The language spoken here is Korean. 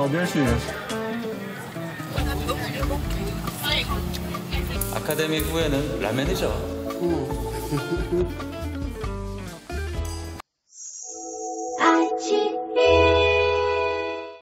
어, 멸치. 아카데미 후에는 라면이죠. 아침